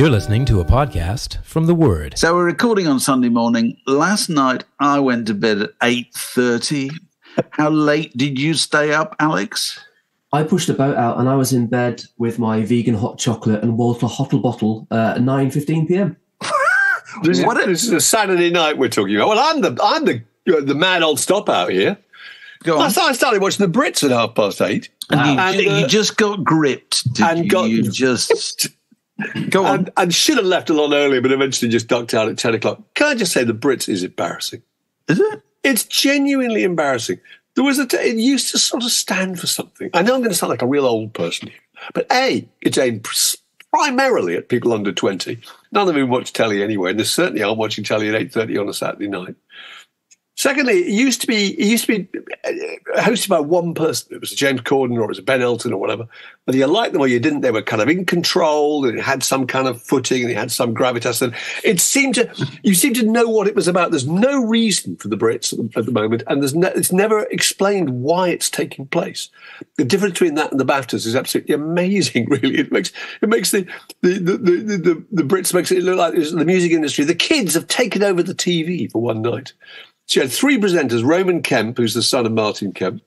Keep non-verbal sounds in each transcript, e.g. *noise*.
You're listening to a podcast from The Word. So we're recording on Sunday morning. Last night I went to bed at 8.30. How late did you stay up, Alex? I pushed the boat out and I was in bed with my vegan hot chocolate and Walter Hottle bottle uh, at 9.15 p.m. *laughs* This, is, What a- this is a Saturday night we're talking about. Well, I'm the I'm the the mad old stop out here. Go I started, I started watching the Brits at half past eight. And you, And, you uh, just got gripped, did and you? got- you just... *laughs* Go on. and, and should have left a lot earlier, but eventually just ducked out at 10 o'clock. Can I just say the Brits is embarrassing? Is it? It's genuinely embarrassing. There was a t- it used to sort of stand for something. I know I'm going to sound like a real old person here, but A, it's aimed primarily at people under 20. None of them watch telly anyway, and they certainly aren't watching telly at 8.30 on a Saturday night. Secondly, it used to be it used to be uh, hosted by one person. It was James Corden or it was Ben Elton or whatever. Whether you liked them or you didn't, they were kind of in control and it had some kind of footing and it had some gravitas. And it seemed to you seemed to know what it was about. There's no reason for the Brits at the, moment, and there's no, it's never explained why it's taking place. The difference between that and the BAFTAs is absolutely amazing. *laughs* Really, it makes it makes the the the, the, the, the Brits makes it look like the music industry. The kids have taken over the TV for one night. She had three presenters: Roman Kemp, who's the son of Martin Kemp,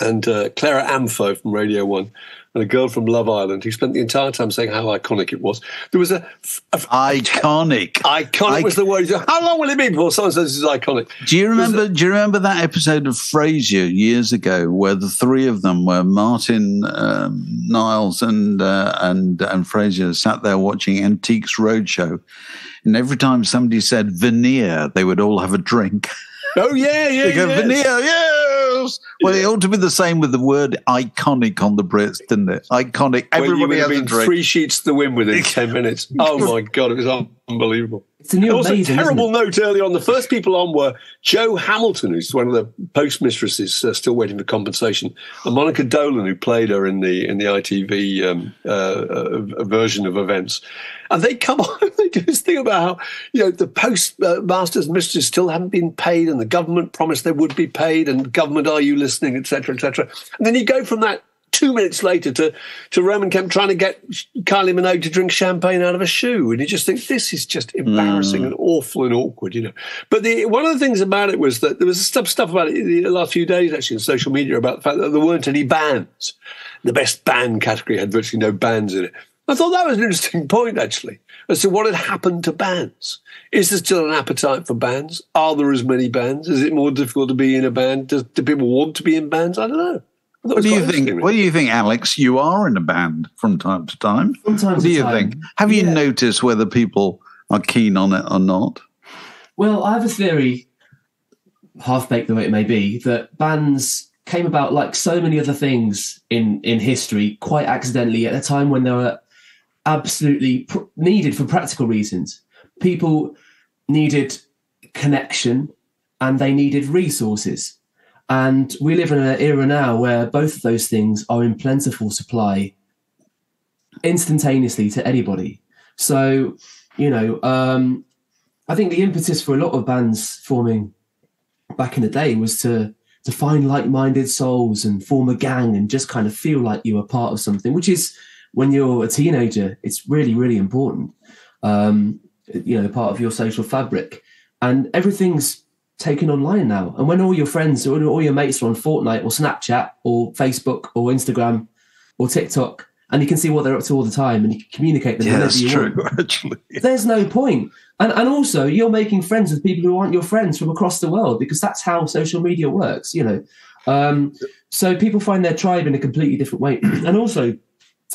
and uh, Clara Amfo from Radio One, and a girl from Love Island who spent the entire time saying how iconic it was. There was a, a Iconic. iconic was the word. How long will it be before someone says this is iconic? Do you remember? Do you remember that episode of Frasier years ago, where the three of them were Martin, um, Niles, and uh, and and Frasier sat there watching Antiques Roadshow, and every time somebody said veneer, they would all have a drink. Oh yeah, yeah, *laughs* They go yeah. veneer, yes. Well, it ought to be the same with the word iconic on the Brits, didn't it? Iconic. You Everybody would have has a been drink. three sheets to the wind within *laughs* ten minutes. Oh my god, it was unbelievable. It's a new Also, amazing, terrible note early on. The first people on were Jo Hamilton, who's one of the postmistresses, uh, still waiting for compensation, and Monica Dolan, who played her in the in the ITV um, uh, uh, version of events. And they come *laughs* on, they do this thing about how you know the postmasters and mistresses still haven't been paid, and the government promised they would be paid, and government, are you listening, etc., etc. And then you go from that two minutes later to, to Roman Kemp trying to get Kylie Minogue to drink champagne out of a shoe. And you just think this is just embarrassing mm. and awful and awkward, you know. But the one of the things about it was that there was stuff, stuff about it in the last few days actually in social media about the fact that there weren't any bands. The best band category had virtually no bands in it. I thought that was an interesting point actually as to what had happened to bands. Is there still an appetite for bands? Are there as many bands? Is it more difficult to be in a band? Does, do people want to be in bands? I don't know. I thought it What do you think? What do you think, Alex? You are in a band from time to time. From time What do you time. think? Have you noticed whether people are keen on it or not? Well, I have a theory, half baked though it may be, that bands came about like so many other things in in history quite accidentally at a time when they were absolutely pr- needed for practical reasons. People needed connection and they needed resources. And we live in an era now where both of those things are in plentiful supply instantaneously to anybody. So, you know, um, I think the impetus for a lot of bands forming back in the day was to to find like-minded souls and form a gang and just kind of feel like you were part of something, which is when you're a teenager, it's really, really important. Um, you know, part of your social fabric. And everything's taken online now. And when all your friends or all your mates are on Fortnite or Snapchat or Facebook or Instagram or TikTok, and you can see what they're up to all the time and you can communicate them Yeah, that's true. want *laughs* Actually, there's no point. And and also you're making friends with people who aren't your friends from across the world because that's how social media works, you know. Um, so people find their tribe in a completely different way. *clears throat* and also,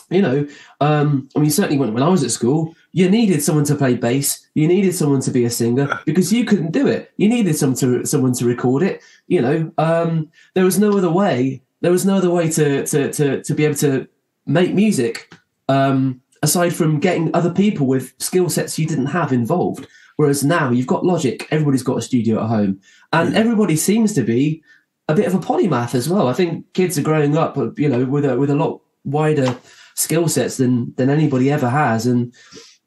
you know, um, I mean, certainly when, when I was at school, you needed someone to play bass, you needed someone to be a singer because you couldn't do it. You needed someone to someone to record it. You know, um, there was no other way. There was no other way to to to to be able to make music um, aside from getting other people with skill sets you didn't have involved. Whereas now you've got Logic, everybody's got a studio at home, and everybody seems to be a bit of a polymath as well. I think kids are growing up, you know, with a with a lot wider skill sets than than anybody ever has, and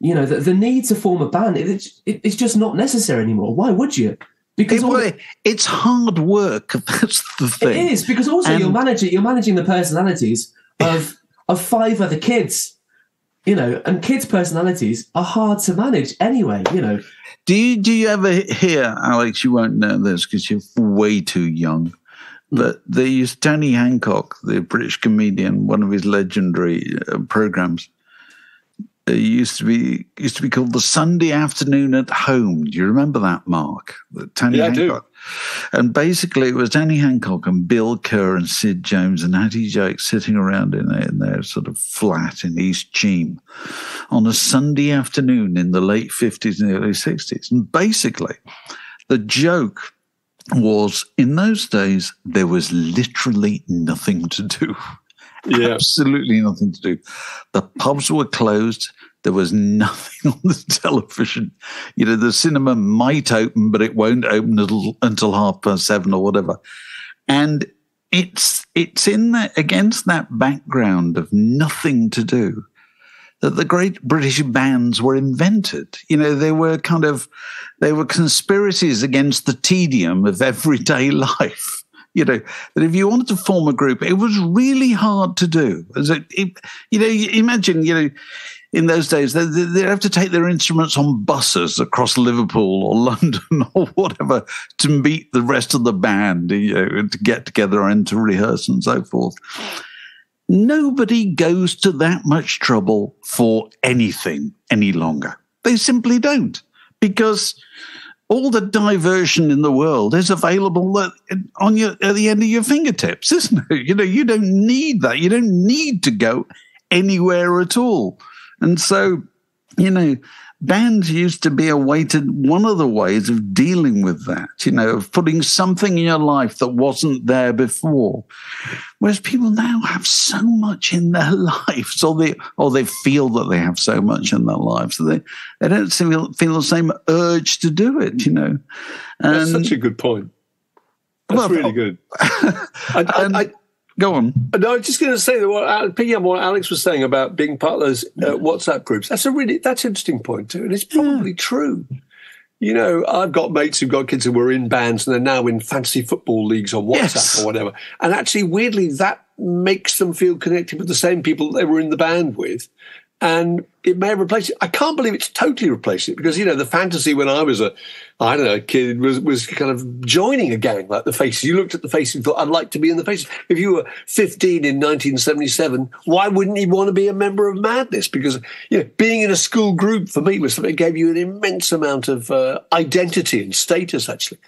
you know, the, the need to form a band it, it, it's just not necessary anymore. Why would you? Because It- all- well, it's hard work. *laughs* That's the thing. it is because also And- you're managing you're managing the personalities of *laughs* of five other kids you know, and kids' personalities are hard to manage anyway. You know, Do you do you ever hear, Alex? You won't know this because you're way too young. But they used Tony Hancock, the British comedian, one of his legendary uh, programs. It used to be used to be called the Sunday Afternoon at Home. Do you remember that, Mark? That Tony Yeah, I do. And basically, it was Tony Hancock and Bill Kerr and Sid James and Hattie Jacques sitting around in their, in their sort of flat in East Cheam on a Sunday afternoon in the late 50s and early 60s. And basically, the joke was in those days, there was literally nothing to do. *laughs* Yeah. Absolutely nothing to do. The pubs were closed. There was nothing *laughs* on the television. You know, the cinema might open, but it won't open until, until half past seven or whatever. And it's it's in that against that background of nothing to do that the great British bands were invented. You know, they were kind of they were conspiracies against the tedium of everyday *laughs* life. You know, that if you wanted to form a group, it was really hard to do. It, you know, imagine, you know, in those days, they, they- have to take their instruments on buses across Liverpool or *laughs* London or whatever to meet the rest of the band, you know, to get together and to rehearse and so forth. Nobody goes to that much trouble for anything any longer. They simply don't because all the diversion in the world is available at, on your at the end of your fingertips, *laughs* isn't it? You know, you don't need that. You don't need to go anywhere at all. And so, you know, bands used to be a way to one of the ways of dealing with that, you know, of putting something in your life that wasn't there before. Whereas people now have so much in their *laughs* lives, or they or they feel that they have so much in their lives, they, they don't feel, feel the same urge to do it, you know. That's And- such a good point. That's Well, really good. *laughs* I, I, I, go on. no, I was just going to say that what picking up what Alex was saying about being part of those uh, WhatsApp groups. That's a really that's an interesting point too, and it's probably true. You know, I've got mates who've got kids who were in bands and they're now in fantasy football leagues on WhatsApp Yes. or whatever. And actually, weirdly, that makes them feel connected with the same people that they were in the band with. And it may have replaced it. I can't believe it's totally replaced it because, you know, the fantasy when I was a, I don't know, kid was, was kind of joining a gang like the Faces. You looked at the Faces and thought, I'd like to be in the Faces. If you were 15 in 1977, why wouldn't you want to be a member of Madness? Because, you know, being in a school group for me was something that gave you an immense amount of uh, identity and status, actually.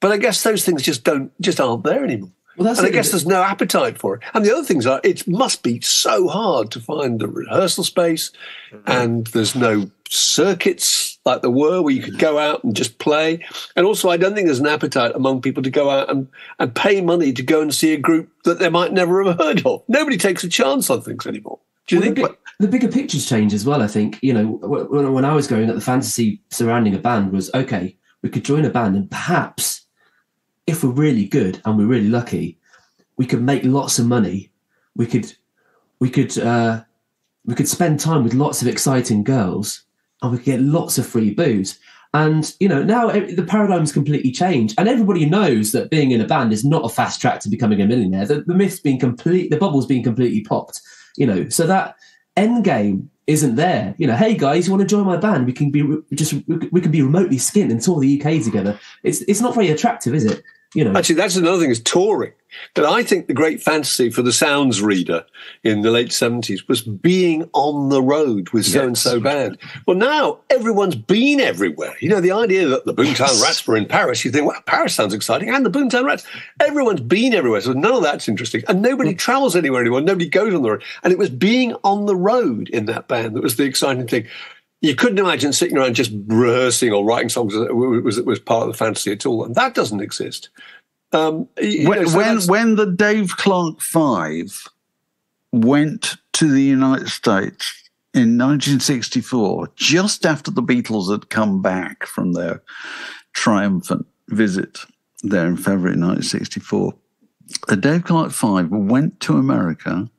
But I guess those things just don't, just aren't there anymore. Well, that's and I guess there's no appetite for it. And the other things are, it must be so hard to find the rehearsal space, mm-hmm. and there's no circuits like there were where you could go out and just play. And also, I don't think there's an appetite among people to go out and, and pay money to go and see a group that they might never have heard of. Nobody takes a chance on things anymore. Do you Well, think? the, big, the bigger pictures change as well. I think you know when, when I was growing up, the fantasy surrounding a band was okay. We could join a band, and perhaps if we're really good and we're really lucky, we could make lots of money. We could we could uh, we could spend time with lots of exciting girls, and we could get lots of free booze. And you know now the paradigm's completely changed, and everybody knows that being in a band is not a fast track to becoming a millionaire. The, the myth's been complete, the bubble's been completely popped. You know, so that end game isn't there. You know, hey guys, you want to join my band? We can be re- just we can be remotely skinned and tour the UK together. It's it's not very attractive, is it? You know, Actually, that's another thing is touring. That I think the great fantasy for the sounds reader in the late 70s was being on the road with so and so band. Well, now everyone's been everywhere. You know, the idea that the Boomtown Rats were in Paris, you think, well, Paris sounds exciting, and the Boomtown Rats. Everyone's been everywhere, so none of that's interesting. And nobody mm. travels anywhere anymore. Nobody goes on the road. And it was being on the road in that band that was the exciting thing. You couldn't imagine sitting around just rehearsing or writing songs that was, was, was part of the fantasy at all. And that doesn't exist. Um, you know, when so when, when the Dave Clark Five went to the United States in 1964, just after the Beatles had come back from their triumphant visit there in February 1964, the Dave Clark Five went to America,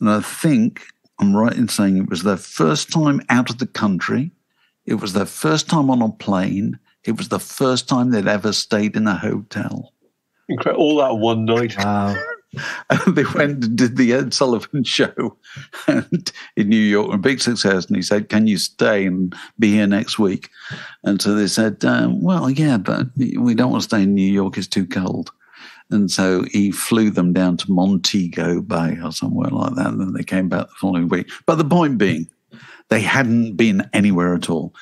and I think I'm right in saying it was their first time out of the country. It was their first time on a plane. It was the first time they'd ever stayed in a hotel. Incredible. All that one night. wow. and *laughs* they went and did the Ed Sullivan *laughs* show and, in New York, a big success. And he said, "Can you stay and be here next week?" And so they said, uh, "Well, yeah, but we don't want to stay in New York; it's too cold." And so he flew them down to Montego Bay or somewhere like that. And then they came back the following week. But the point being, they hadn't been anywhere at all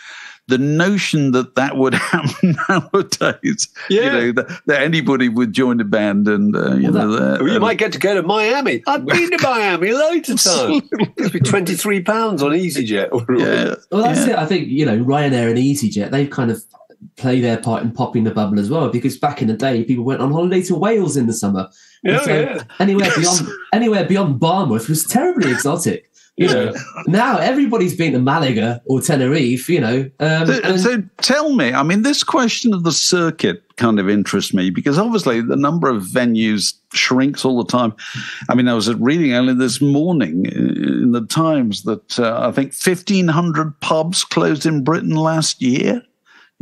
the notion that that would *laughs* happen nowadays, yeah. you know, that, that, anybody would join a band and, uh, you well, know, that, you uh, might get to go to Miami. I've been to *laughs* Miami loads of times. It'd be £23 on EasyJet. yeah. Well, that's yeah. it. I think, you know, Ryanair and EasyJet, they've kind of play their part in popping the bubble as well because back in the day people went on holiday to Wales in the summer. Yeah, so yeah. anywhere beyond anywhere beyond Barmouth was terribly exotic. You know, now everybody's been to Malaga or Tenerife, you know. Um, so, and- so, tell me, I mean, this question of the circuit kind of interests me because obviously the number of venues shrinks all the time. I mean, I was reading only this morning in the Times that uh, I think 1,500 pubs closed in Britain last year.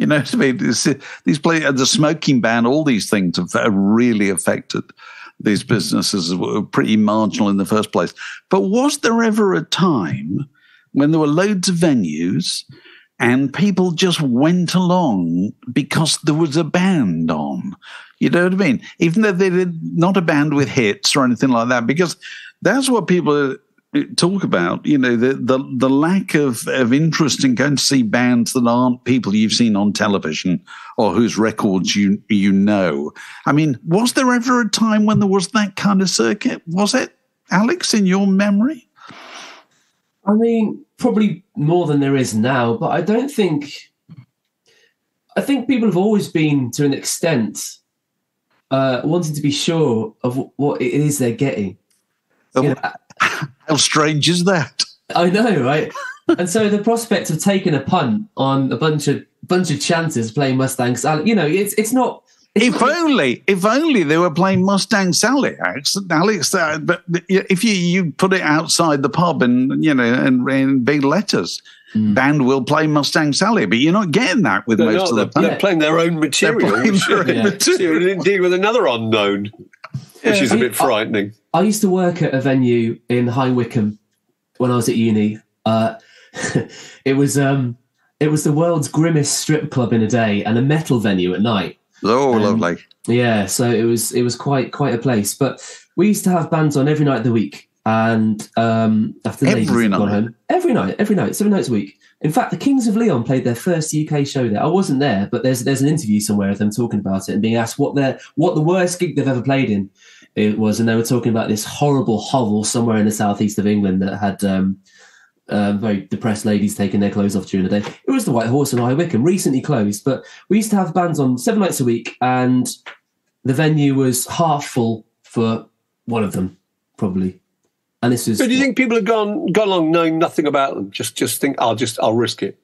You know what I mean? Uh, these play uh, the smoking ban, all these things have really affected these businesses uh, were pretty marginal in the first place. But was there ever a time when there were loads of venues and people just went along because there was a band on? You know what I mean? Even though they did not a band with hits or anything like that, because that's what people talk about, you know, the, the, the lack of, of interest in going to see bands that aren't people you've seen on television or whose records you, you know. I mean, was there ever a time when there was that kind of circuit? Was it, Alex, in your memory? I mean, probably more than there is now, but I don't think. I think people have always been, to an extent, uh, wanting to be sure of what it is they're getting. You know, how strange is that? I know, right? and so the prospect of taking a punt on a bunch of bunch of chances playing Mustang Sally, you know, it's it's not. It's if not, only, if only they were playing Mustang Sally, Alex. Alex uh, but if you, you put it outside the pub and you know and in big letters, mm. band will play Mustang Sally, but you're not getting that with they're most not, of the. They're, they're playing their own material, their own yeah. material. *laughs* indeed with another unknown, which is a bit frightening. I used to work at a venue in High Wycombe when I was at uni. Uh, *laughs* it was um, it was the world's grimmest strip club in a day and a metal venue at night. Oh, um, lovely! Yeah, so it was it was quite quite a place. But we used to have bands on every night of the week, and um, after the every night, home, every night, every night, seven nights a week. In fact, the Kings of Leon played their first UK show there. I wasn't there, but there's there's an interview somewhere of them talking about it and being asked what their what the worst gig they've ever played in it was, and they were talking about this horrible hovel somewhere in the southeast of England that had um, uh, very depressed ladies taking their clothes off during the day. It was the White Horse in High Wycombe, recently closed, but we used to have bands on seven nights a week, and the venue was half full for one of them, probably. And this is. So do you think people have gone gone along knowing nothing about them? Just just think, I'll just I'll risk it.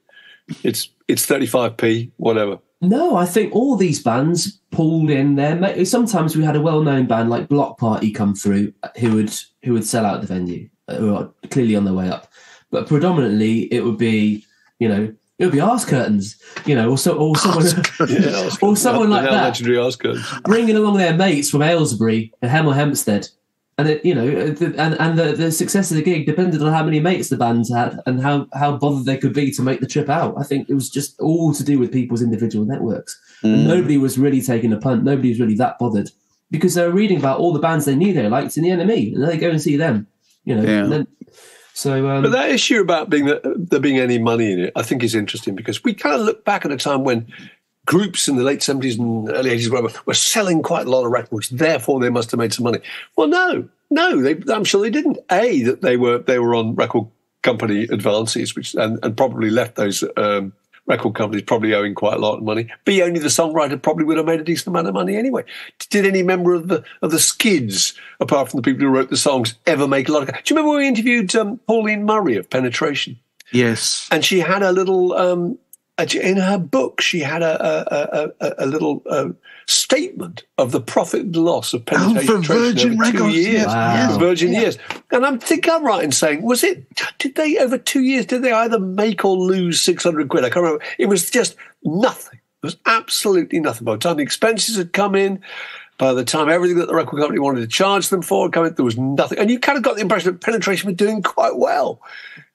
It's it's thirty five p, whatever. No, I think all these bands pulled in there. Sometimes we had a well-known band like Bloc Party come through, who would who would sell out the venue, uh, who are clearly on their way up. But predominantly, it would be you know it would be arse curtains, you know, or, so, or someone, yeah, *laughs* or someone like that, legendary arse curtains, bringing along their mates from Aylesbury and Hemel Hempstead, and it, you know, the, and and the, the success of the gig depended on how many mates the bands had and how how bothered they could be to make the trip out. I think it was just all to do with people's individual networks. Mm. nobody was really taking a punt. Nobody was really that bothered because they were reading about all the bands they knew they liked in the NME, and they go and see them. You know, yeah. Then, so, um, but that issue about being the, there being any money in it, I think is interesting because we kind of look back at a time when groups in the late 70s and early 80s whatever, were selling quite a lot of records. Therefore, they must have made some money. Well, no, no, they, I'm sure they didn't. A, that they were they were on record company advances, which and, and probably left those um, record companies probably owing quite a lot of money. B, only the songwriter probably would have made a decent amount of money anyway. Did any member of the of the Skids, apart from the people who wrote the songs, ever make a lot of? Do you remember when we interviewed um, Pauline Murray of Penetration? Yes, and she had a little um, in her book, she had a, a, a, a little uh, statement of the profit and loss of penetration oh, for Virgin over two years, wow. Virgin yeah. years. And I'm think I'm right in saying, was it? Did they over two years? Did they either make or lose six hundred quid? I can't remember. It was just nothing. It was absolutely nothing. By the time the expenses had come in, By the time everything that the record company wanted to charge them for coming, there was nothing. And you kind of got the impression that penetration were doing quite well.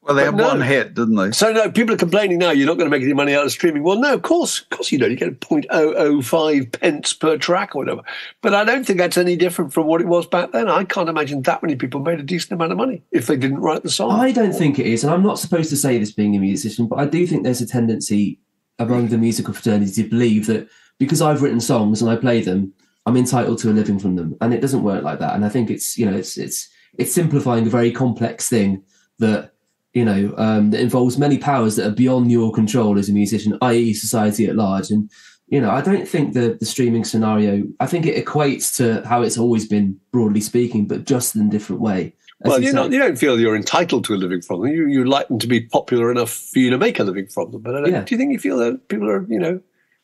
Well, they But had no. one hit, didn't they? So no, people are complaining now. You're not going to make any money out of streaming. Well, no, of course, of course you don't. You get 0.005 pence per track or whatever. But I don't think that's any different from what it was back then. I can't imagine that many people made a decent amount of money if they didn't write the song. I don't think it is, and I'm not supposed to say this being a musician, but I do think there's a tendency among the musical fraternity to believe that because I've written songs and I play them, I'm entitled to a living from them, and it doesn't work like that. And I think it's you know it's it's it's simplifying a very complex thing that you know um, that involves many powers that are beyond your control as a musician, i.e., society at large. And you know, I don't think the the streaming scenario. I think it equates to how it's always been, broadly speaking, but just in a different way. Well, you not, you don't feel you're entitled to a living from them. You, you'd like them to be popular enough for you to make a living from them. But I don't, Yeah. do you think you feel that people are, you know,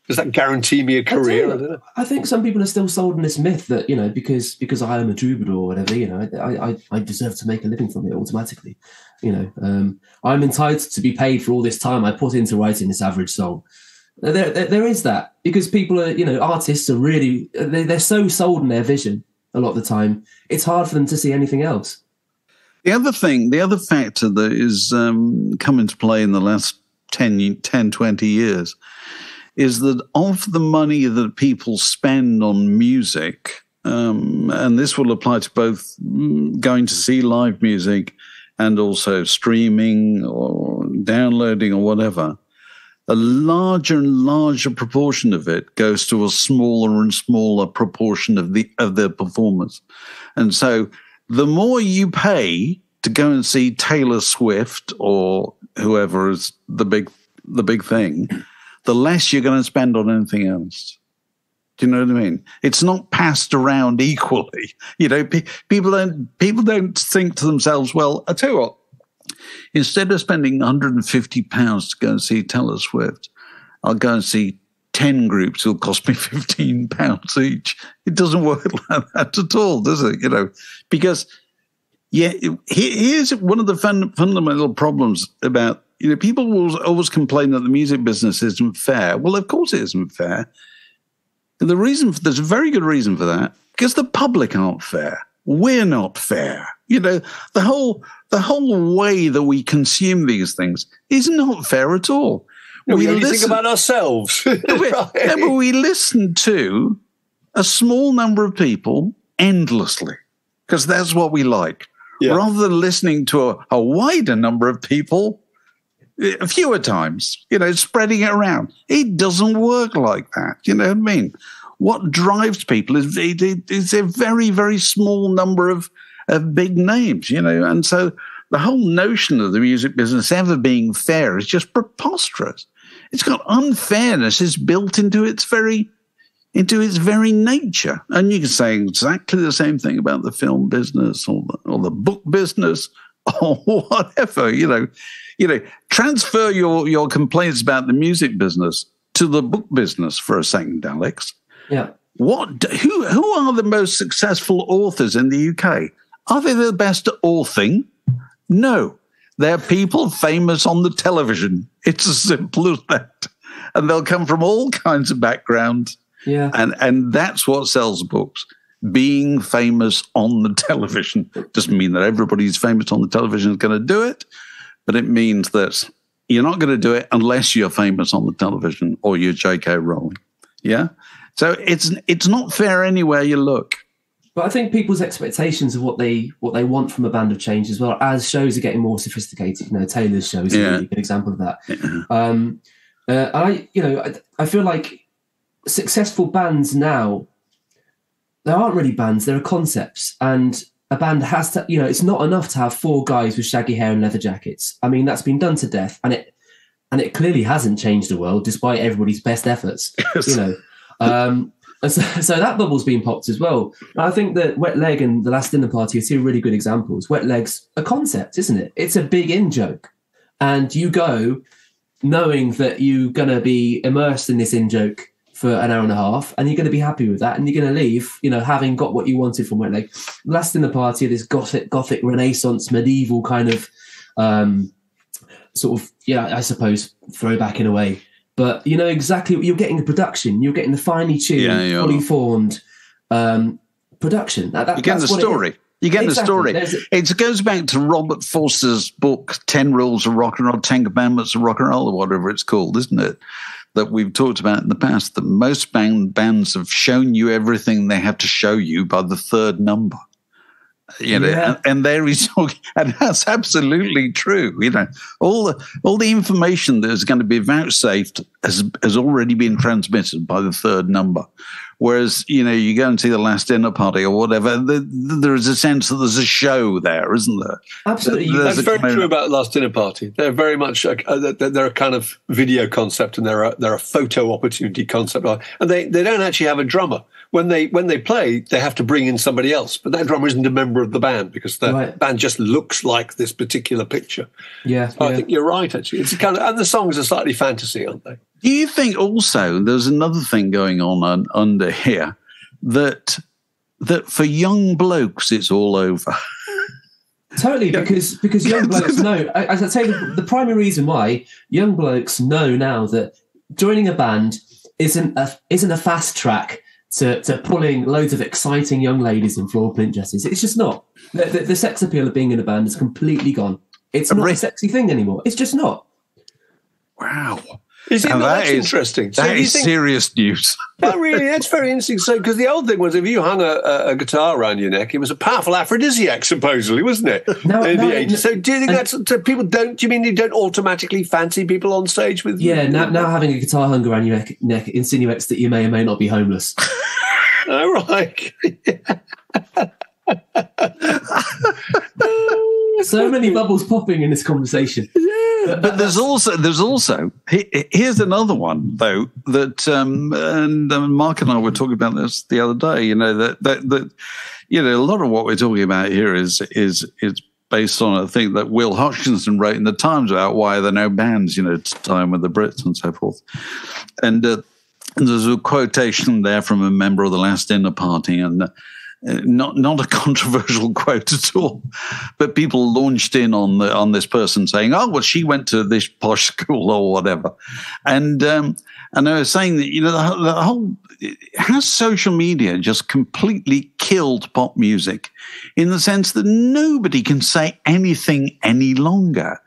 does that guarantee me a career? I, I, don't know. I think some people are still sold in this myth that you know because because I am a troubadour or whatever you know I I, I deserve to make a living from it automatically. You know um, I'm entitled to be paid for all this time I put into writing this average song. There, there, there is that because people are you know artists are really they, they're so sold in their vision a lot of the time. It's hard for them to see anything else. The other thing, the other factor that is um, come into play in the last 10, 10, 20 years is that of the money that people spend on music, um, and this will apply to both mm, going to see live music and also streaming or downloading or whatever, a larger and larger proportion of it goes to a smaller and smaller proportion of the of the performers. And so the more you pay to go and see Taylor Swift or whoever is the big the big thing, the less you're going to spend on anything else. Do you know what I mean? It's not passed around equally. *laughs* You know, pe- people don't people don't think to themselves, well, I tell you what, instead of spending 150 pounds to go and see Taylor Swift, I'll go and see 10 groups who'll cost me *laughs* 15 pounds each. It doesn't *laughs* work like that at all, does it? You know, because yeah, here's one of the fun, fundamental problems about, you know, people will always complain that the music business isn't fair. Well, of course it isn't fair. And the reason, for, there's a very good reason for that, because the public aren't fair. We're not fair. You know, the whole, the whole way that we consume these things is not fair at all. We, only think about ourselves. *laughs* no, *laughs* Right. no, but we listen to a small number of people endlessly because that's what we like, Yeah. rather than listening to a, a wider number of people fewer times, you know, spreading it around. It doesn't work like that. You know what I mean? What drives people is a very, very small number of, of big names, you know, and so the whole notion of the music business ever being fair is just preposterous. It's got unfairness is built into its very into its very nature. And you can say exactly the same thing about the film business or the, or the book business *laughs* or whatever, you know. You know, transfer your, your complaints about the music business to the book business for a second, Alex. Yeah. What who who are the most successful authors in the UK? Are they the best at authoring? No. They're people famous on the television. It's as simple as that. And they'll come from all kinds of backgrounds. Yeah. And and that's what sells books. Being famous on the television *laughs* doesn't mean that everybody's famous on the television is going to do it, but it means that you're not going to do it unless you're famous on the television or you're J.K. Rowling. Yeah. So it's it's not fair anywhere you look. But I think people's expectations of what they what they want from a band have changed as well as shows are getting more sophisticated. You know, Taylor's show is a really good example of that. Um, uh, I you know I, I feel like successful bands now they aren't really bands; there are concepts, and a band has to you know it's not enough to have four guys with shaggy hair and leather jackets. I mean that's been done to death, and it and it clearly hasn't changed the world despite everybody's best efforts *laughs* you know. Um, and so, so that bubble's been popped as well. And I think that Wet Leg and The Last Dinner Party are two really good examples. Wet Leg's a concept, isn't it? It's a big in joke. And you go knowing that you're going to be immersed in this in joke for an hour and a half and you're going to be happy with that and you're going to leave, you know, having got what you wanted from Wet Leg. Last Dinner Party, this gothic, gothic renaissance, medieval kind of um, sort of, yeah, I suppose, throwback in a way but you know exactly what you're getting the production you're getting the finely tuned Yeah, fully formed um, production. That, that, You get the story. You get the story. A- It goes back to Robert Forster's book, 10 Rules of Rock and Roll, 10 Commandments of Rock and Roll, or whatever it's called, isn't it? That we've talked about in the past. That most band, bands have shown you everything they have to show you by the third number. You know, Yeah. and, and there he's talking, *laughs* and that's absolutely true. You know, all the all the information that is going to be vouchsafed has has already been transmitted by the third number. Whereas, you know, you go and see the last dinner party or whatever, the, there is a sense that there's a show there, isn't there? Absolutely. There's That's very true about Last Dinner Party. They're very much a, uh, they're they're a kind of video concept, and they're a, they're a photo opportunity concept, and they, they don't actually have a drummer. When they when they play, they have to bring in somebody else, but that drummer isn't a member of the band because the Right. band just looks like this particular picture. yeah, I yeah. think you're right. Actually, it's kind of and the songs are slightly fantasy, aren't they? Do you think also there's another thing going on un, under here that that for young blokes it's all over? Totally, because because young *laughs* blokes know. As I say, the, the primary reason why young blokes know now that joining a band isn't a isn't a fast track to, to pulling loads of exciting young ladies in floor print dresses. It's just not. The, the, the sex appeal of being in a band is completely gone. It's not a sexy thing anymore. It's just not. Wow, Is it Now not? that That's is- interesting. So that do is think serious news. *laughs* that really? That's very interesting. So because the old thing was, if you hung a, a, a guitar around your neck, it was a powerful aphrodisiac, supposedly, wasn't it? No, in no, the 80s. no. So do you think And- that's so people don't? Do you mean you don't automatically fancy people on stage with? Yeah, now, now having a guitar hung around your neck, neck insinuates that you may or may not be homeless. All *laughs* oh, right. *laughs* so many bubbles popping in this conversation. but there's also there's also here's another one though that um, and um, Mark and I were talking about this the other day. You know that that that you know a lot of what we're talking about here is is is based on a thing that Will Hodgkinson wrote in the Times about why are there are no bands. You know, to time with the Brits and so forth, and. Uh, and there's a quotation there from a member of the last dinner party, and uh, not not a *laughs* controversial quote at all, but people launched in on the on this person saying, "Oh, well, she went to this posh *laughs* school or whatever," and um, and I was saying that you know the, the whole has social media just completely killed pop music in the sense that nobody can say anything any longer,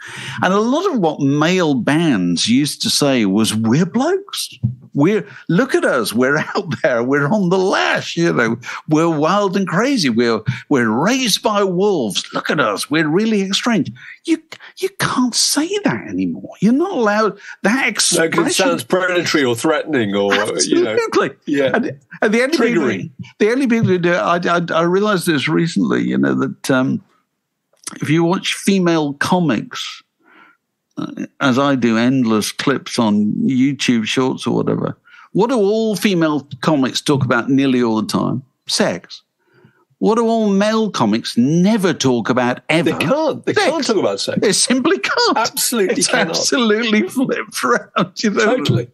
and a lot of what male bands used to say was, "We're blokes." We're look at us. We're *laughs* out there. We're on the lash. You know, we're wild and crazy. We're we're raised by wolves. Look at us. We're really strange. You you can't say that anymore. You're not allowed that No, expression. because it sounds predatory or threatening, or you know. Absolutely. Yeah. And, and the only people, the only people who do I, I, I realized this recently, you know, that um, if you watch female comics, as I do, endless clips on YouTube shorts or whatever, what do all female comics talk about nearly all the time? Sex. What do all male comics never talk about ever? They can't. They Sex. can't talk about sex. They simply can't. Absolutely it's cannot. absolutely *laughs* flipped around, you know. Totally.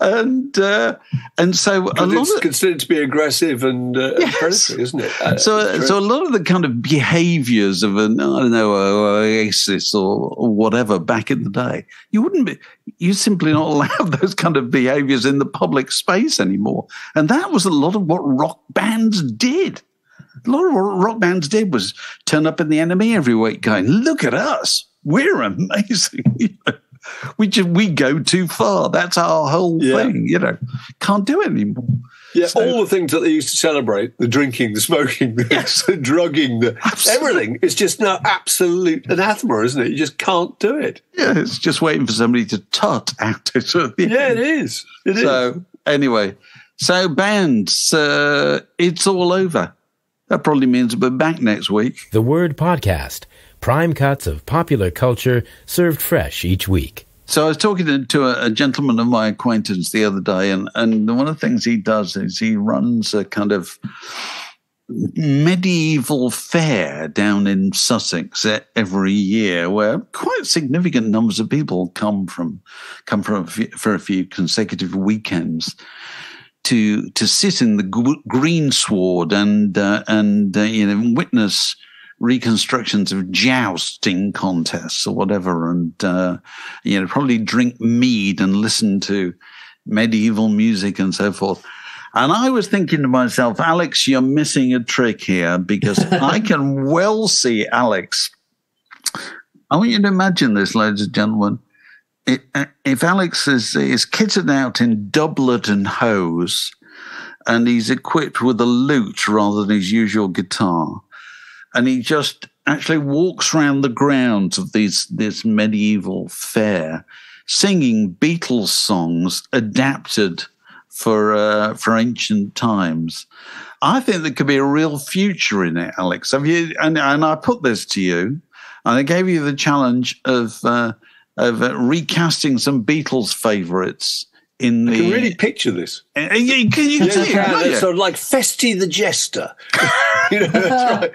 And uh, and so a lot it's of considered to be aggressive and uh, Yes. predatory, isn't it? Uh, so so a lot of the kind of behaviours of an I don't know Oasis or, or whatever back in the day, you wouldn't be you simply not *laughs* allowed those kind of behaviours in the public space anymore. And that was a lot of what rock bands did. A lot of what rock bands did was turn up in the NME every week, going, "Look at us, we're amazing." *laughs* You know, we just we go too far. That's our whole Yeah. thing. You know, can't do it anymore. Yeah, So- all the things that they used to celebrate the drinking, the smoking, *laughs* the, Yes. the drugging, the, Absolutely. everything is just now absolute anathema, isn't it? You just can't do it. Yeah, it's just waiting for somebody to tut out it. at the Yeah, end. it is. It is. So anyway, so bands, uh, it's all over. That probably means we're back next week. The Word Podcast. Prime cuts of popular culture served fresh each week. So I was talking to, to a, a gentleman of my acquaintance the other day, and, and one of the things he does is he runs a kind of medieval fair down in Sussex every year, where quite significant numbers of people come from come from for a few consecutive weekends to to sit in the greensward and uh, and uh, you know witness reconstructions of jousting contests or whatever, and uh, you know probably drink mead and listen to medieval music and so forth. And I was thinking to myself, Alex, you're missing a trick here because *laughs* I can well see Alex. I want you to imagine this, ladies and gentlemen. Uh, if Alex is, is kitted out in doublet and hose, and he's equipped with a lute rather than his usual guitar, and he just actually walks around the grounds of these this medieval fair, singing Beatles songs adapted for uh, for ancient times. I think there could be a real future in it, Alex. Have you? And, and I put this to you, and I gave you the challenge of uh, of uh, recasting some Beatles favourites in the. I can really picture this. Uh, you can, you can Yeah, see it, you can. can't you? It's sort of like Feste the Jester. *laughs* you know, that's right.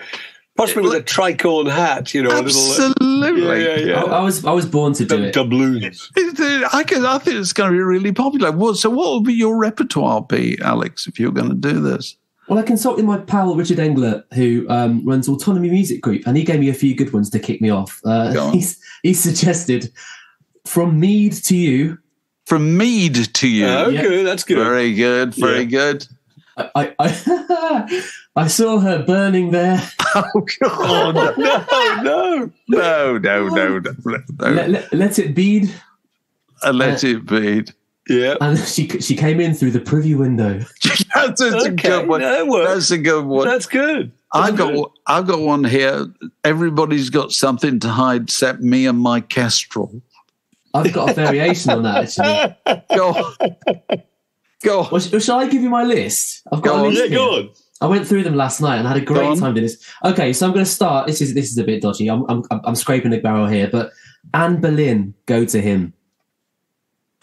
Possibly with a tricorn hat, you know, a little. Absolutely. Yeah, yeah, I. I was I was born to do Dub- it. doubloons. It's, uh, I, can, I think it's going to be really popular. Well, so, what would be your repertoire be, Alex, if you're going to do this? Well, I consulted my pal Richard Engler, who um, runs Autonomy Music Group, and he gave me a few good ones to kick me off. Uh, *laughs* he's, he suggested "From Mead to You." From Mead to you. Oh, Yeah. good. That's good. Very good. Very Yeah. good. I I, I, *laughs* I saw her burning there. *laughs* Oh, God. no, no. no, no, no, no. no. Let, let, let it bead, Uh, Let it be. Yeah. and she she came in through the privy window. *laughs* That's, a Okay, good one. that. That's a good one. That's good. I've That's got I've got one here. Everybody's got something to hide except me and my kestrel. I've got a variation on that actually. *laughs* Go on. Go on. Well, shall I give you my list? I've got Go a on. list Yeah, go on. I went through them last night and had a great time doing this. Okay, so I'm going to start. This is this is a bit dodgy. I'm I'm, I'm scraping the barrel here, but Anne Boleyn, go to him.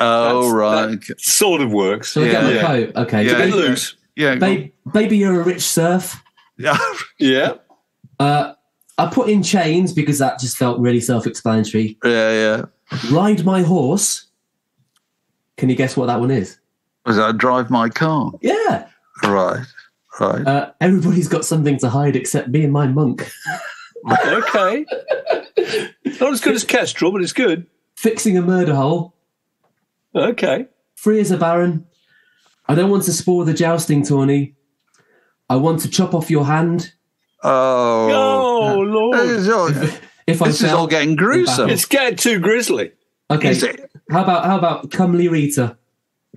Oh That's- right. that sort of works. So I get Yeah. my Yeah. quote. Okay, Yeah. Bit baby, loose. Yeah. go baby, baby, you're a rich serf. Yeah, *laughs* Yeah. Uh, I put in chains because that just felt really self-explanatory. yeah, yeah. Ride my horse. Can you guess what that one is? Was I drive my car? Yeah. Right. Right. Uh, everybody's got something to hide except me and my monk. *laughs* Okay. *laughs* Not as good as Kestrel, but it's good. Fixing a murder hole. Okay. Free as a baron. I don't want to spoil the jousting tourney. I want to chop off your hand. oh. Oh, Lord. This is all, If I this is all getting gruesome. It's getting too grisly. Okay. Is it- How about how about comely Rita? *laughs*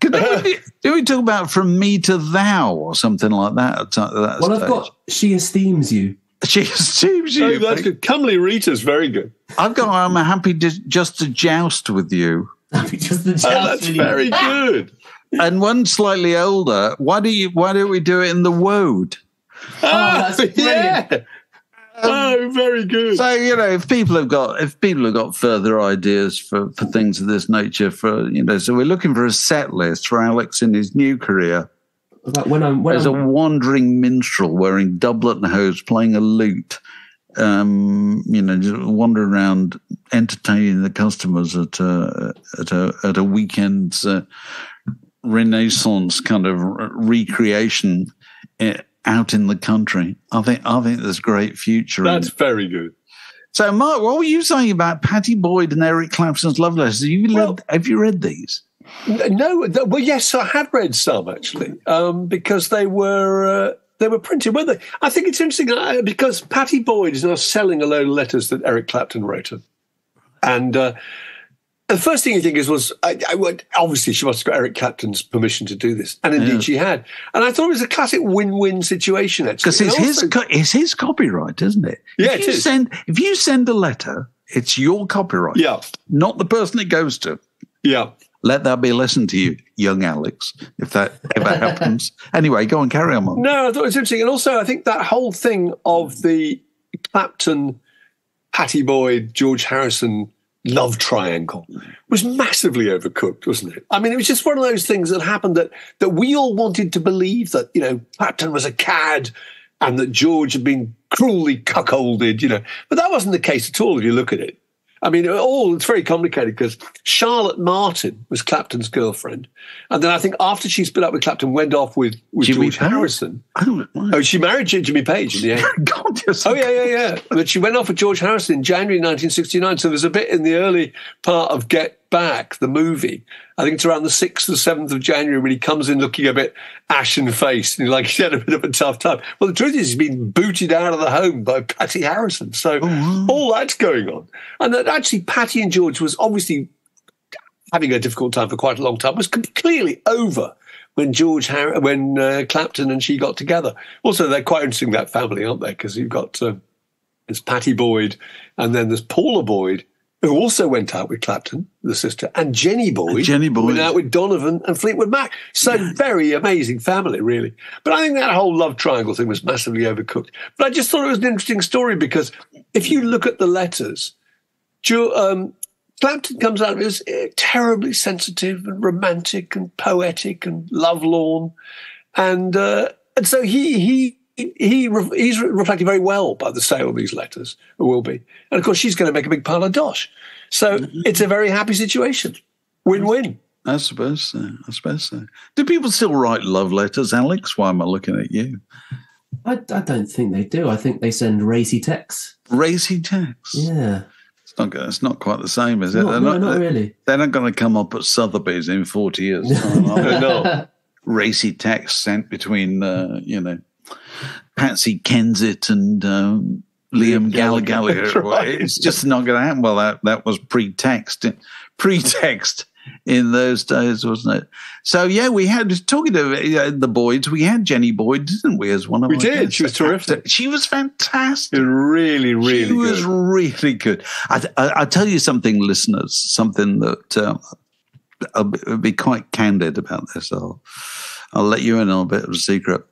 Could we, *laughs* do we talk about from me to thou or something like that? At that Well, I've got she esteems you. She esteems you. Oh, that's good. Comely Rita's very good. I've got. I'm happy to, just to joust with you. *laughs* Just the Oh, that's with you. very *laughs* good. And one slightly older. Why do you? Why don't we do it in the woad? that's *laughs* brilliant. yeah. Oh, very good. So you know, if people have got if people have got further ideas for for things of this nature, for you know, so we're looking for a set list for Alex in his new career Like when I'm when as a I'm, wandering minstrel wearing doublet and hose, playing a lute. Um, you know, just wandering around entertaining the customers at a at a at a weekend's uh, Renaissance kind of re- recreation uh, out in the country. I think I think there's great future. That's very good. So, Mark, what were you saying about Pattie Boyd and Eric Clapton's love letters? Have you, Well- read, have you read these? No, th- well, yes, I had read some actually, um, because they were uh, they were printed, weren't they? I think it's interesting uh, because Pattie Boyd is now selling a load of letters that Eric Clapton wrote her, and uh, the first thing you think is was I, I would, obviously she must have got Eric Clapton's permission to do this, and indeed Yeah. she had, and I thought it was a classic win-win situation actually. Because it's his also- co- it's his copyright, isn't it? Yeah, if it you is. Send, if you send a letter, it's your copyright, yeah, not the person it goes to. yeah. Let that be a lesson to you, young Alex, if that ever *laughs* happens. Anyway, go on, carry on. Mark. No, I thought it was interesting. And also, I think that whole thing of the Clapton, Pattie Boyd, George Harrison love triangle was massively overcooked, wasn't it? I mean, it was just one of those things that happened that, that we all wanted to believe that, you know, Clapton was a cad and that George had been cruelly cuckolded, you know. But that wasn't the case at all if you look at it. I mean, all it's very complicated because Charlotte Martin was Clapton's girlfriend, and then I think after she split up with Clapton, went off with, with Jimmy George Page? Harrison. Oh, Oh, she married Jimmy Page in the end. *laughs* God, yes. Oh yeah, yeah, yeah. But she went off with George Harrison in January 1969. So there's a bit in the early part of Get back the movie, I think it's around the 6th or 7th of January when he comes in looking a bit ashen faced and like he's *laughs* had a bit of a tough time. Well, the truth is, he's been booted out of the home by Pattie Harrison. So all that's going on. And that actually, Pattie and George was obviously having a difficult time for quite a long time, was clearly over when George Har- when uh, Clapton and she got together. Also, they're quite interesting that family, aren't they? Because you've got uh, there's Pattie Boyd, and then there's Paula Boyd, who also went out with Clapton, the sister, and Jenny Boyd, And Jenny Boyd. went out with Donovan and Fleetwood Mac. So very amazing family, really. But I think that whole love triangle thing was massively overcooked. But I just thought it was an interesting story because if you look at the letters, um, Clapton comes out as uh, terribly sensitive and romantic and poetic and lovelorn, and uh, and so he he. He he's re- reflected very well by the sale of these letters, or will be, and of course she's going to make a big pile of dosh. So it's a very happy situation, win-win. I suppose so. I suppose so. Do people still write love letters, Alex? Why am I looking at you? I, I don't think they do. I think they send racy texts. Racy texts. Yeah. It's not. go- It's not quite the same, is it? No, They're no, not, not really. they're not going to come up at Sotheby's in forty years. time, are they? *laughs* no. Racy texts sent between, uh, you know, Patsy Kensit and um, Liam Gallagher. *laughs* Right. It's just not going to happen. Well, that that was pretext. *laughs* Pretext in those days, wasn't it? So yeah, we had talking to uh, the Boyds. We had Jenny Boyd, didn't we? As one of We did. guests. She was terrific. She was fantastic. really, really she was really good. I, I, I'll tell you something, listeners, something that um, I'll, be, I'll be quite candid about this. I'll, I'll let you in on a bit of a secret.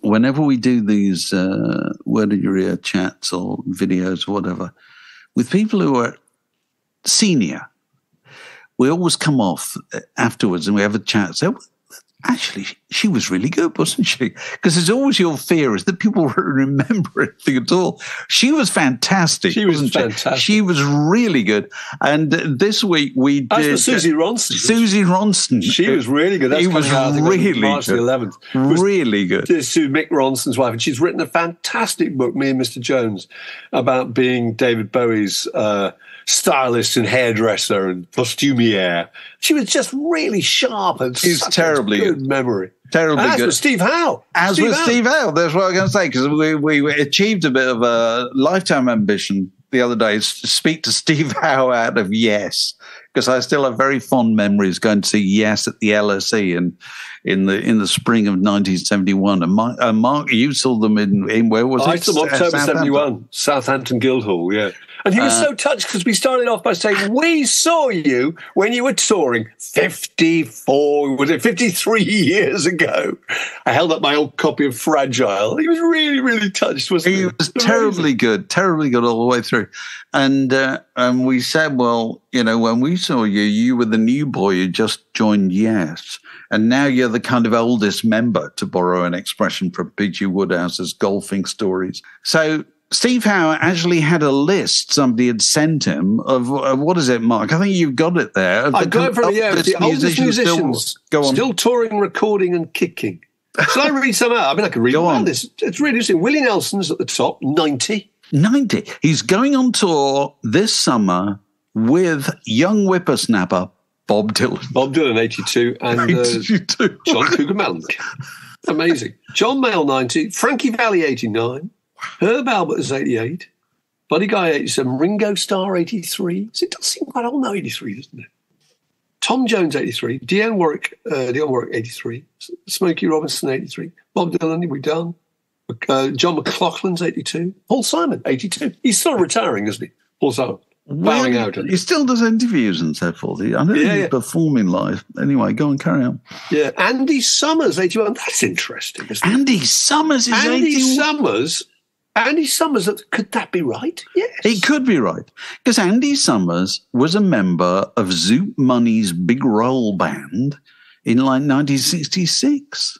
Whenever we do these uh, word in your ear chats or videos or whatever, with people who are senior, we always come off afterwards and we have a chat. "Well, actually, she was really good, wasn't she? Because there's always your fear is that people *laughs* won't remember anything at all. She was fantastic. She was wasn't fantastic. She? was really good. And uh, this week we As did for Suzi Ronson. Suzi Ronson. She was really good. That's She was out, really March the good. 11th. Was really good. to Sue Mick Ronson's wife, and she's written a fantastic book, Me and Mr. Jones, about being David Bowie's uh, stylist and hairdresser and costumier. She was just really sharp and She's terribly good memory. Terribly as good. with Steve Howe. As Steve with Howe. Steve Howe, that's what I was going to say because we, we achieved a bit of a lifetime ambition the other day is to speak to *laughs* Steve Howe out of Yes because I still have very fond memories going to see Yes at the LSE in in the in the spring of 1971. And Mark, uh, Mark you saw them in, in where was I it? saw them October Southampton. 71, Southampton Guildhall, yeah. And he was Uh, so touched because we started off by saying, We saw you when you were touring 54, was it 53 *laughs* years ago? I held up my old copy of Fragile. He was really, really touched, wasn't he? He was terribly good, terribly good all the way through. And uh, and we said, well, you know, when we saw you, you were the new boy who just joined Yes, and now you're the kind of oldest member, to borrow an expression from P.G. Wodehouse's golfing stories. So. Steve Howe actually had a list somebody had sent him of, of what is it, Mark? I think you've got it there. I the got it from, yeah, the oldest musicians Still, go on. still touring, recording, and kicking. Shall I read some out? I mean, I can read Go on. This. It's really interesting. Willie Nelson's at the top, 90. 90. He's going on tour this summer with young whippersnapper Bob Dylan. Bob Dylan, 82. And uh, 82. John Cougar Mellencamp. Amazing. John Mayall, 90. Frankie Valli, 89. Herb Alpert is 88. Buddy Guy, 87. Ringo Starr, 83. So it does seem quite old now, 83, doesn't it? Tom Jones, 83. Dionne Warwick, uh, Dionne Warwick, 83. S- Smokey Robinson, 83. Bob Dylan, we done. Uh, John McLaughlin's 82. Paul Simon, 82. He's still retiring, isn't he? Paul Simon. Bowing out. He still does interviews and so forth. I don't think he's yeah. performing live. Anyway, go and carry on. Yeah. Andy Summers, 81. That's interesting, isn't it? Andy Summers is Andy 81. Summers. Andy Summers. Could that be right? Yes. It could be right. Because Andy Summers was a member of Zoot Money's Big Roll Band in like 1966.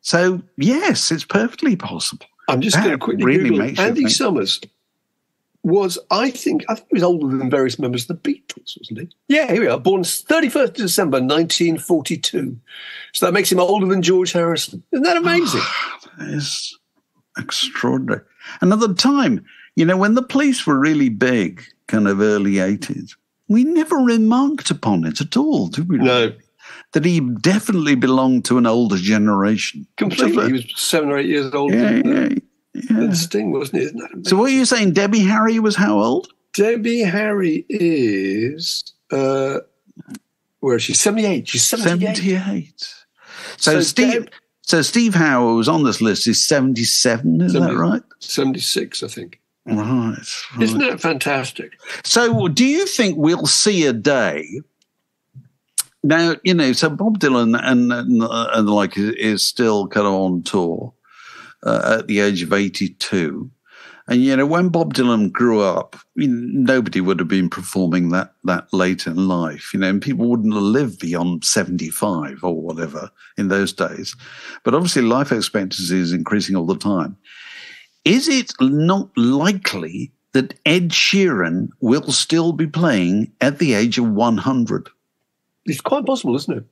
So, yes, it's perfectly possible. I'm just That going to quickly really Google. Andy. Summers was, I think, I think he was older than various members of the Beatles, wasn't he? Yeah, here we are. Born 31st of December 1942. So that makes him older than George Harrison. Isn't that amazing? *sighs* That is extraordinary. Another time, you know, when the police were really big, kind of early 80s, We never remarked upon it at all, did we? No, That he definitely belonged to an older generation. completely. He was seven or eight years older Yeah, than, yeah, yeah. than Sting, wasn't he? So what are you saying? Debbie Harry was how old? Debbie Harry is uh, where is she? Seventy eight. She's seventy eight. 78. So, So Steve Deb- so Steve Howe who was on this list is 77, is that 70. right? Seventy six, I think. Right. right. Isn't that fantastic? So, do you think we'll see a day? Now, you know, so Bob Dylan and and, and like is, still kind of on tour uh, at the age of eighty-two, and you know, when Bob Dylan grew up, I mean, nobody would have been performing that that late in life, you know, and people wouldn't have lived beyond seventy-five or whatever in those days. But obviously, life expectancy is increasing all the time. Is it not likely that Ed Sheeran will still be playing at the age of 100? It's quite possible, isn't it?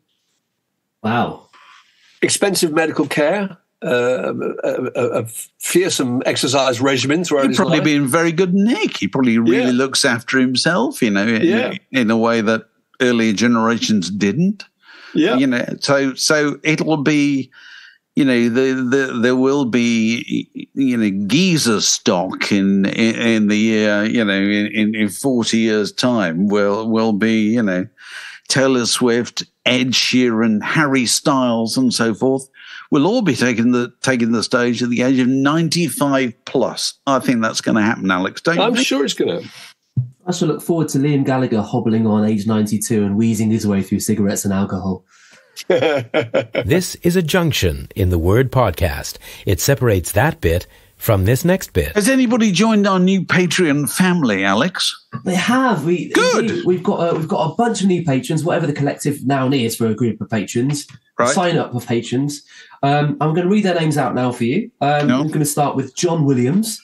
Wow. Expensive medical care, uh, a, a, fearsome exercise regimen throughout He'd probably life. be in very good nick. He probably really Yeah. looks after himself, you know, in, Yeah. in a way that earlier generations didn't. yeah, You know, so so it'll be, you know, the, the there will be, you know, Giza stock in in, in the year, you know, in, in, in forty years' time will will be, you know, Taylor Swift, Ed Sheeran, Harry Styles, and so forth. Will all be taking the taking the stage at the age of ninety five plus. I think that's going to happen, Alex. Don't I'm you? sure it's going to. I shall look forward to Liam Gallagher hobbling on age 92 and wheezing his way through cigarettes and alcohol. *laughs* This is a junction in the word podcast. It separates that bit from this next bit. Has anybody joined our new Patreon family, Alex? They have. We Good. indeed, We've got uh, we've got a bunch of new patrons. Whatever the collective noun is for a group of patrons, Right. sign up for patrons. Um, I'm going to read their names out now for you. Um, No. I'm going to start with John Williams.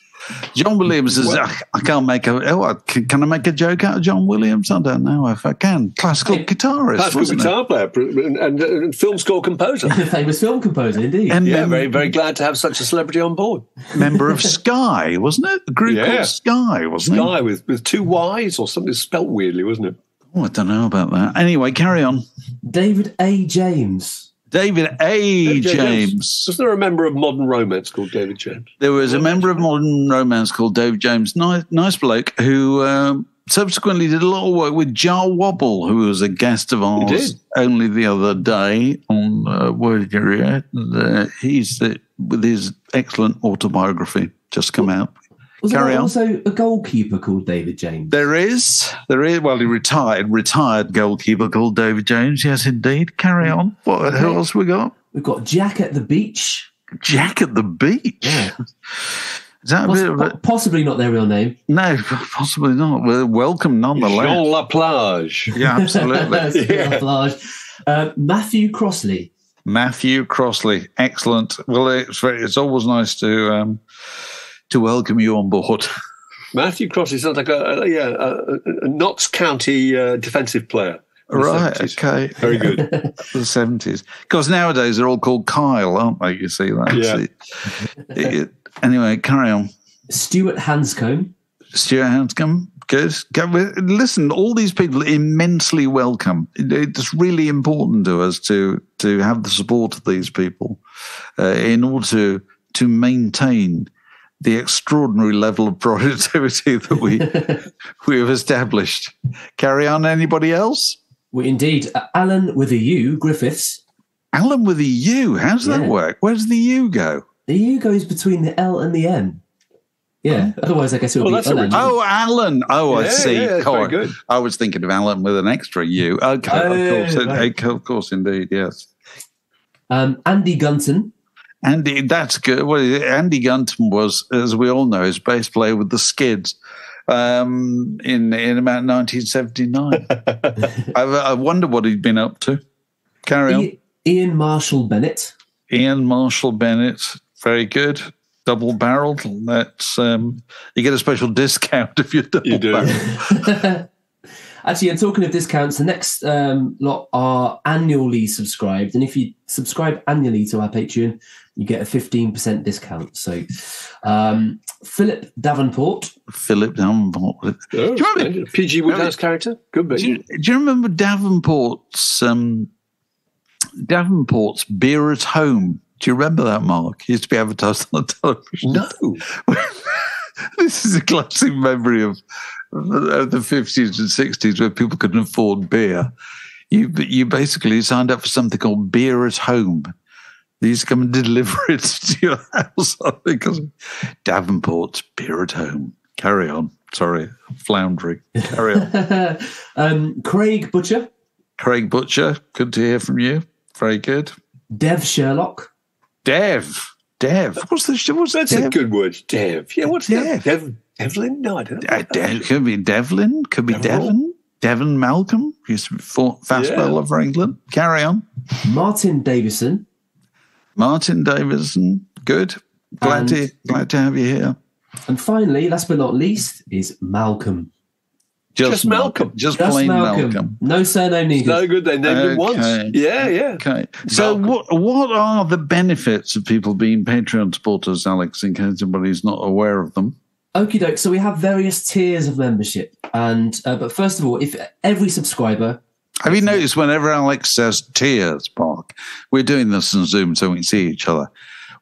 John Williams is. I, I can't make a. Oh, I- can, can I make a joke out of John Williams? I don't know if I can. Classical Hey, guitarist, Classical wasn't it? guitar player and, and, and film score composer. *laughs* famous film composer, indeed. And Yeah, mem- very, very glad to have such a celebrity on board. member of *laughs* Sky, wasn't it? A group Yeah. called Sky, wasn't it? Guy with, with two Y's or something spelt weirdly, wasn't it? Oh, I don't know about that. Anyway, carry on. David A. James. David A. David James. Was there a member of Modern Romance called David James? There was a member of Modern Romance called Dave James, nice, nice bloke, who um, subsequently did a lot of work with Jah Wobble, who was a guest of ours only the other day on uh, Word Area. And, uh, he's the, with his excellent autobiography just come out. Was Carry there on. also a goalkeeper called David James? There is, there is. Well, he retired, retired goalkeeper called David James. Yes, indeed. Carry on. What? Who Okay. else we got? We've got Jack at the Beach. Jack at the beach. Yeah. Is that a bit of a, possibly not their real name. no? Possibly not. Well, welcome nonetheless. Jean Laplage. Yeah, absolutely. *laughs* Yeah. Uh, Matthew Crossley. Matthew Crossley, excellent. Well, it's very, it's always nice to um, to welcome you on board. *laughs* Matthew Crossley sounds like a, a yeah a, a Notts County uh, defensive player. right? 70s. Okay. Very good. *laughs* The seventies, because nowadays they're all called Kyle, aren't they? You see that? Yeah. It- it- anyway, carry on. Stuart Hanscombe. Stuart Hanscom, good. Listen, all these people are immensely welcome. It's really important to us to to have the support of these people uh, in order to to maintain the extraordinary level of productivity *laughs* that we *laughs* we have established. Carry on. Anybody else? Well, indeed, uh, Alan with a U, Griffiths. Alan with a U. How does that work? Where does the U go? The U goes between the L and the M. Yeah, otherwise I guess it would Well, be that's Alan. original. Oh, Alan. Oh, I see. yeah, that's very good. I was thinking of Alan with an extra U. Okay, Oh, of course, right. of course, indeed, yes. Um, Andy Gunton. Andy, that's good. Well, Andy Gunton was, as we all know, his bass player with the Skids um, in in about 1979. *laughs* I, I wonder what he'd been up to. Carry on. Ian Marshall Bennett. Ian Marshall Bennett, very good. Double barreled. That's um, you get a special discount *laughs* if you're double You do. barreled. *laughs* Actually, and talking of discounts, the next um, lot are annually subscribed. And if you subscribe annually to our Patreon, you get a 15% discount. So, um, Philip Davenport. Philip Davenport. Oh, Do you remember- PG Wodehouse character? Good bit. Do you, do you remember Davenport's um, Davenport's beer at home? Do you remember that, Mark? It used to be advertised on the television. no. *laughs* this is a classic memory of, of the fifties and sixties where people couldn't afford beer. You you basically signed up for something called beer at home. They used to come and *laughs* deliver it to your house *laughs* because Davenport's beer at home. Carry on. Sorry, floundering. Carry on. *laughs* um, Craig Butcher. Craig Butcher, good to hear from you. Very good. Dev Sherlock. Dev. Dev. What's the what's That's Dev? a good word. Dev. Yeah, what's Dev. that? Dev, Devlin? No, I don't know. Uh, Dev, could be Devlin, could be Devil. Devon, Devon Malcolm, used to be fast Yeah. bowler for England. Carry on. Martin Davison. Martin Davidson, good. Glad And- to glad to have you here. And finally, last but not least, is Malcolm. Just Malcolm. Just, Just plain Malcolm. Malcolm. No surname needed. No good. They named him once. Yeah, yeah. Okay. So Malcolm. what what are the benefits of people being Patreon supporters, Alex, in case anybody's not aware of them? Okie doke. So we have various tiers of membership, and uh, but first of all, if every subscriber, Have you noticed whenever Alex says tears, Mark, we're doing this in Zoom so we can see each other.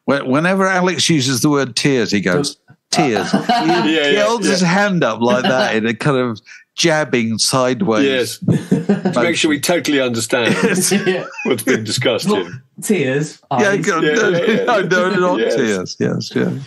Whenever Alex uses the word tears, he goes, uh, tears. *laughs* He, he yeah, holds his hand up like that in a kind of jabbing sideways. Yes. *laughs* to make sure we totally understand *laughs* what's being discussed here. tears. Yeah, eyes. Yeah, no, yeah, yeah. no, no, not Yes. tears. Yes, yeah.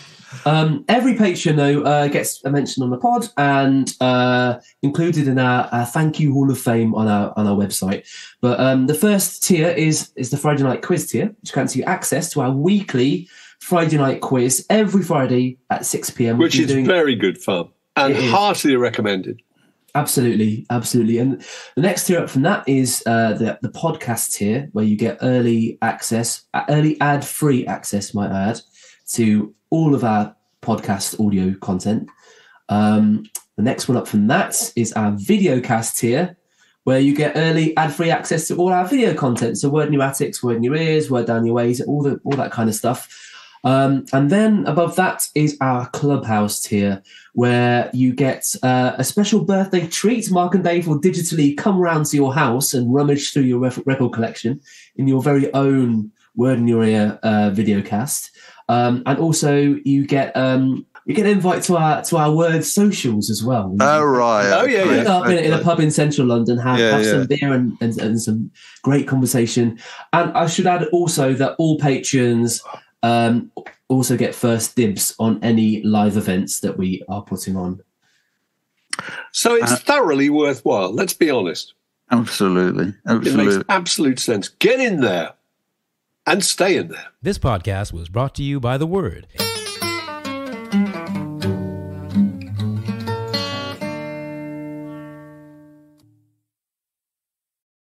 Um, every patron though uh, gets a mention on the pod and uh, included in our, our thank you hall of fame on our on our website. But um, the first tier is is the Friday night quiz tier, which grants you access to our weekly Friday night quiz every Friday at six pm. Which is very good fun and heartily recommended. Absolutely, absolutely. And the next tier up from that is uh, the the podcast tier, where you get early access, uh, early ad free access, might I add, to all of our podcast audio content. Um, the next one up from that is our video cast tier, where you get early ad free access to all our video content. So word in your attics, word in your ears, word down your ways, all the all that kind of stuff. Um, and then above that is our clubhouse tier, where you get uh, a special birthday treat. Mark and Dave will digitally come round to your house and rummage through your record collection in your very own word in your ear uh, video cast. Um, and also you get um, you get an invite to our to our word socials as well. Oh, right. Oh, yeah, okay. Meet up in, in a pub in central London, have, Yeah, have yeah. some beer and, and, and some great conversation. And I should add also that all patrons um, also get first dibs on any live events that we are putting on. So it's Uh, thoroughly worthwhile. Let's be honest. Absolutely. It Absolutely. makes absolute sense. Get in there and stay in there. This podcast was brought to you by The Word.